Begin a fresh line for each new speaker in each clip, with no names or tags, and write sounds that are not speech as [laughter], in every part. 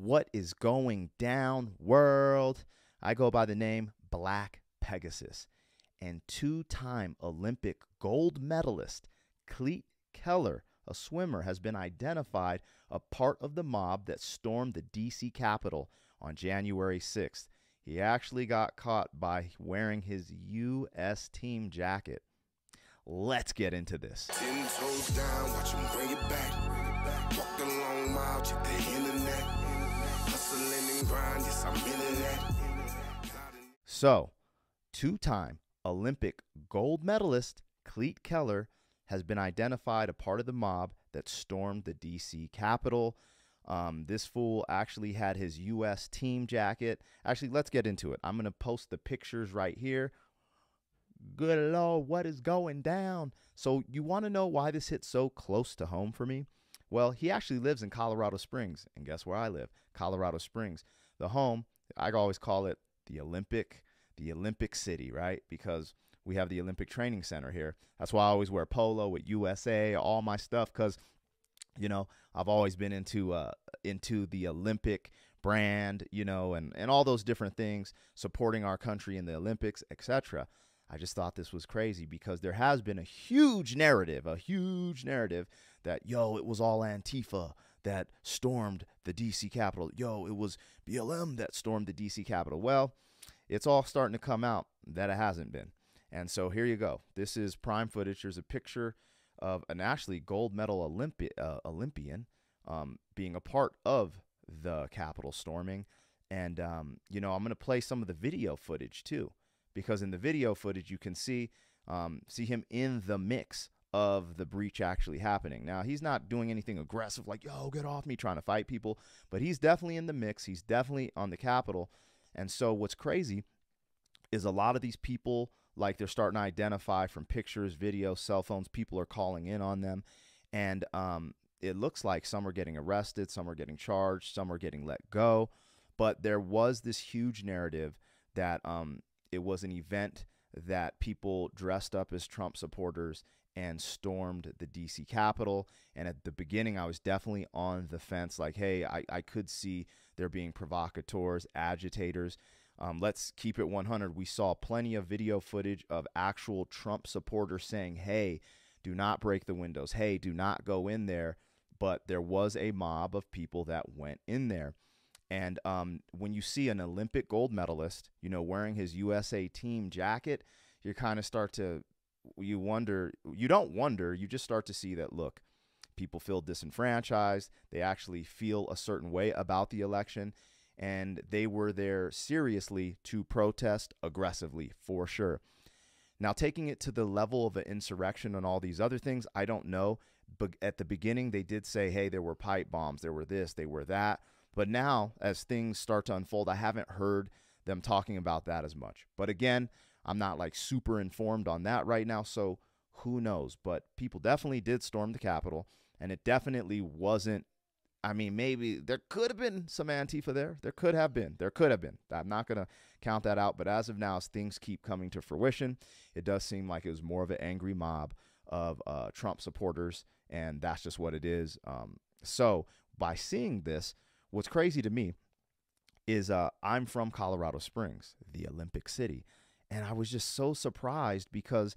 What is going down, world? I go by the name Black Pegasus. And two time Olympic gold medalist Klete Keller, a swimmer, has been identified a part of the mob that stormed the DC Capitol on January 6th. He actually got caught by wearing his U.S. team jacket. Let's get into this.
Ten toes down, watch 'em bring it back. Walk a long mile, check the internet. Grind, yes, I'm that.
So, two time Olympic gold medalist Klete Keller has been identified a part of the mob that stormed the DC Capitol. Um, this fool actually had his U.S. team jacket. Actually, let's get into it. I'm going to post the pictures right here. Good Lord, what is going down? So, you want to know why this hit so close to home for me? Well, he actually lives in Colorado Springs. And guess where I live? Colorado Springs. The home, I always call it the Olympic, the Olympic City, right? Because we have the Olympic Training Center here. That's why I always wear polo with USA, all my stuff, because you know I've always been into uh, into the Olympic brand, you know, and and all those different things, supporting our country in the Olympics, etc. I just thought this was crazy because there has been a huge narrative, a huge narrative that yo, it was all Antifa that stormed the DC Capitol. Yo, it was BLM that stormed the DC Capitol. Well, it's all starting to come out that it hasn't been. And so here you go. This is prime footage. There's a picture of an actually gold medal Olympi- uh, Olympian um, being a part of the Capitol storming. And, um, you know, I'm going to play some of the video footage too, because in the video footage, you can see, um, see him in the mix of the breach actually happening. Now, he's not doing anything aggressive like, yo, get off me, trying to fight people, but he's definitely in the mix. He's definitely on the Capitol. And so what's crazy is a lot of these people like they're starting to identify from pictures, videos, cell phones. People are calling in on them, and um, it looks like some are getting arrested, some are getting charged, some are getting let go. But there was this huge narrative that um, it was an event that people dressed up as Trump supporters and stormed the DC Capitol. And at the beginning, I was definitely on the fence like, hey, I, I could see there being provocateurs, agitators. Um, let's keep it 100. We saw plenty of video footage of actual Trump supporters saying, hey, do not break the windows. Hey, do not go in there. But there was a mob of people that went in there. And um, when you see an Olympic gold medalist, you know, wearing his USA team jacket, you kind of start to, you wonder, you don't wonder, you just start to see that, look, people feel disenfranchised. They actually feel a certain way about the election and they were there seriously to protest aggressively for sure. Now, taking it to the level of an insurrection and all these other things, I don't know. But at the beginning, they did say, hey, there were pipe bombs, there were this, they were that. But now, as things start to unfold, I haven't heard them talking about that as much. But again, I'm not like super informed on that right now. So who knows? But people definitely did storm the Capitol, and it definitely wasn't I mean, maybe there could have been some Antifa there. There could have been. There could have been. I'm not going to count that out. But as of now, as things keep coming to fruition, it does seem like it was more of an angry mob of uh, Trump supporters. And that's just what it is. Um, so by seeing this, what's crazy to me is uh, I'm from Colorado Springs, the Olympic City. And I was just so surprised because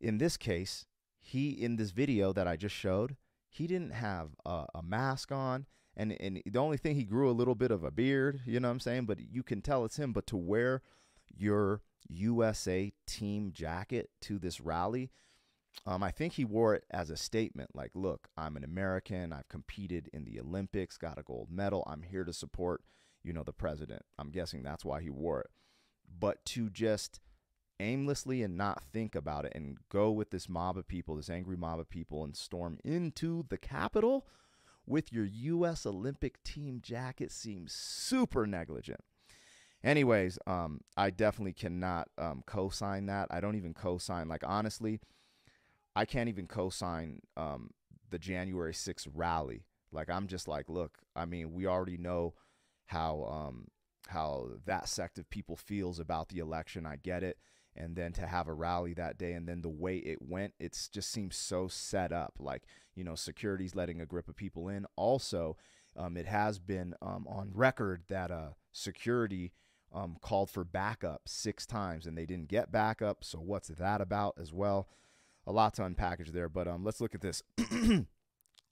in this case, he, in this video that I just showed, he didn't have a, a, mask on and and the only thing he grew a little bit of a beard you know what i'm saying? But you can tell it's him but to wear your usa team jacket to this rally um, i think he wore it as a statement like look i'm an american i've competed in the olympics got a gold medal i'm here to support you know the president. I'm guessing that's why he wore it but to just aimlessly and not think about it and go with this mob of people, this angry mob of people, and storm into the Capitol with your U.S. Olympic team jacket seems super negligent. Anyways, um, I definitely cannot um, co-sign that. I don't even co-sign. Like honestly, I can't even co-sign um, the January 6th rally. Like I'm just like, look, I mean, we already know how um, how that sect of people feels about the election. I get it and then to have a rally that day and then the way it went it just seems so set up like you know security's letting a grip of people in also Um, it has been um, on record that uh, security um, called for backup six times and they didn't get backup. So what's that about as well? A lot to unpackage there, but um, let's look at this. [clears throat]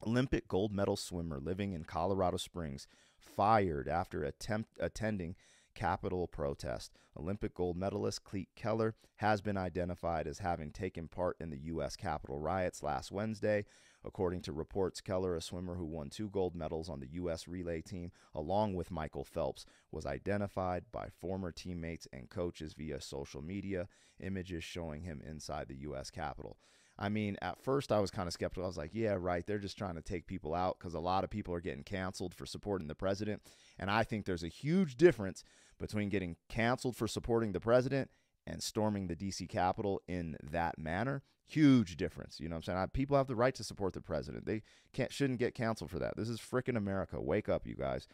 Olympic gold medal swimmer living in Colorado Springs fired after attempt attending Capitol protest. Olympic gold medalist Klete Keller has been identified as having taken part in the U.S. Capitol riots last Wednesday. According to reports, Keller, a swimmer who won two gold medals on the U.S. relay team, along with Michael Phelps, was identified by former teammates and coaches via social media, images showing him inside the U.S. Capitol. I mean, at first I was kind of skeptical. I was like, yeah, right. They're just trying to take people out because a lot of people are getting canceled for supporting the president. And I think there's a huge difference between getting canceled for supporting the president and storming the DC Capitol in that manner. Huge difference. You know what I'm saying? people have the right to support the president. They can't shouldn't get canceled for that. This is freaking America. Wake up, you guys.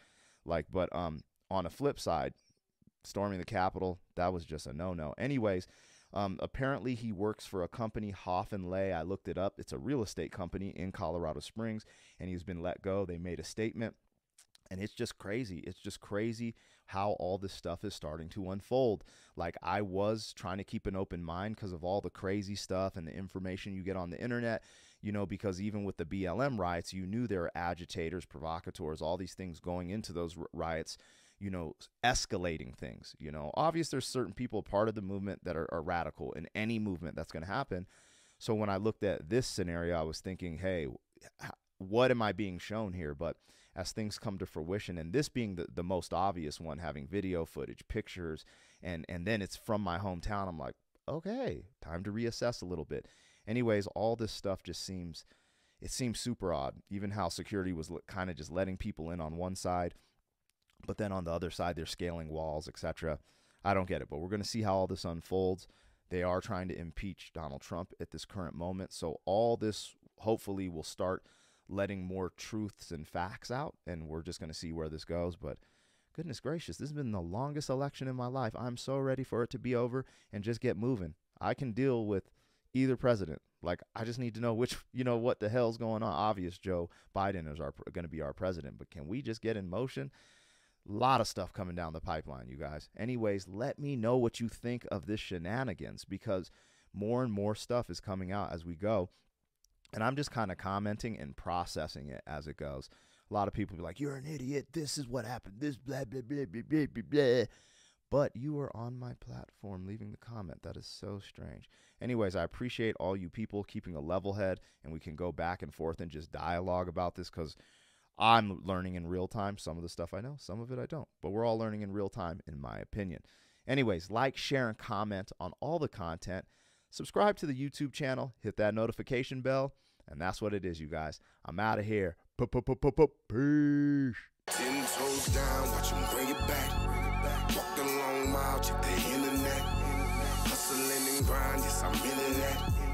Like, but um on a flip side, storming the Capitol, that was just a no-no. Anyways, um, apparently, he works for a company, Hoff and Lay. I looked it up. It's a real estate company in Colorado Springs, and he's been let go. They made a statement, and it's just crazy. It's just crazy how all this stuff is starting to unfold. Like I was trying to keep an open mind because of all the crazy stuff and the information you get on the internet. You know, because even with the BLM riots, you knew there were agitators, provocateurs, all these things going into those riots you know, escalating things. You know, obvious there's certain people part of the movement that are, are radical in any movement that's going to happen. So when I looked at this scenario, I was thinking, hey, what am I being shown here? But as things come to fruition, and this being the, the most obvious one, having video footage, pictures, and and then it's from my hometown, I'm like, okay, time to reassess a little bit. Anyways, all this stuff just seems it seems super odd. Even how security was kind of just letting people in on one side but then on the other side, they're scaling walls, etc. I don't get it, but we're going to see how all this unfolds. They are trying to impeach Donald Trump at this current moment. So all this hopefully will start letting more truths and facts out, and we're just going to see where this goes. But goodness gracious, this has been the longest election in my life. I'm so ready for it to be over and just get moving. I can deal with either president. Like I just need to know which, you know, what the hell's going on. Obvious Joe Biden is our going to be our president, but can we just get in motion? Lot of stuff coming down the pipeline, you guys. Anyways, let me know what you think of this shenanigans because more and more stuff is coming out as we go. And I'm just kind of commenting and processing it as it goes. A lot of people be like, You're an idiot. This is what happened. This blah, blah, blah, blah, blah, blah, blah. But you are on my platform leaving the comment. That is so strange. Anyways, I appreciate all you people keeping a level head and we can go back and forth and just dialogue about this because I'm learning in real time. Some of the stuff I know, some of it I don't. But we're all learning in real time, in my opinion. Anyways, like, share, and comment on all the content. Subscribe to the YouTube channel, hit that notification bell, and that's what it is, you guys. I'm out of here. Peace.
Ten toes down, watch them bring it back. Walk the long mile, check the internet. Hustling and grind, yes, I'm into that.